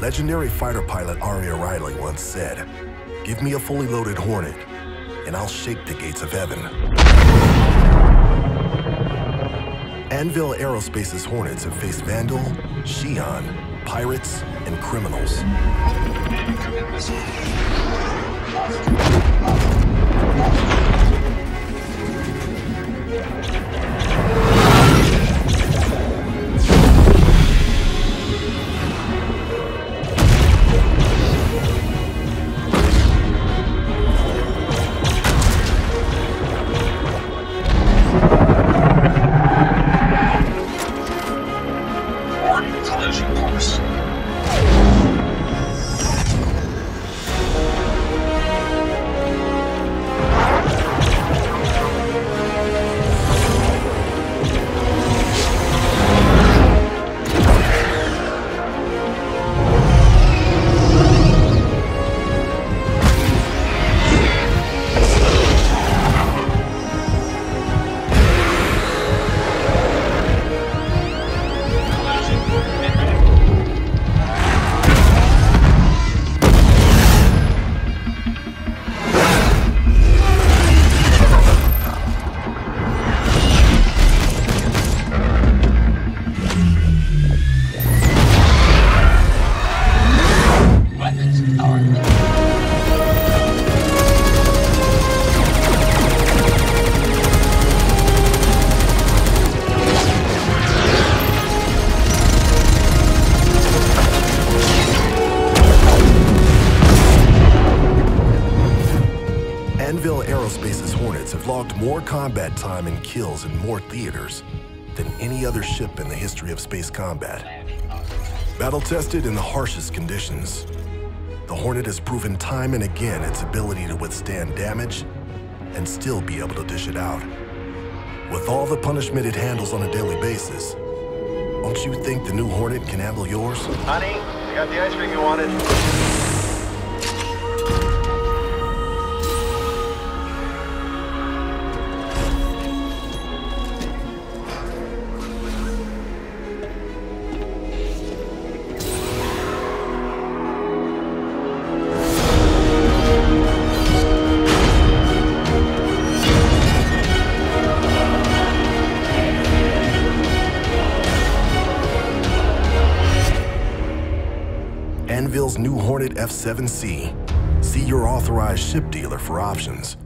Legendary fighter pilot Aria Riley once said, Give me a fully loaded Hornet, and I'll shake the gates of heaven. Anvil Aerospace's Hornets have faced Vanduul, Xi'an, pirates, and criminals. Aerospace's Hornets have logged more combat time and kills in more theaters than any other ship in the history of space combat. Battle tested in the harshest conditions, the Hornet has proven time and again its ability to withstand damage and still be able to dish it out. With all the punishment it handles on a daily basis, don't you think the new Hornet can handle yours? Honey, I got the ice cream you wanted. Anvil's new Hornet F7C. See your authorized ship dealer for options.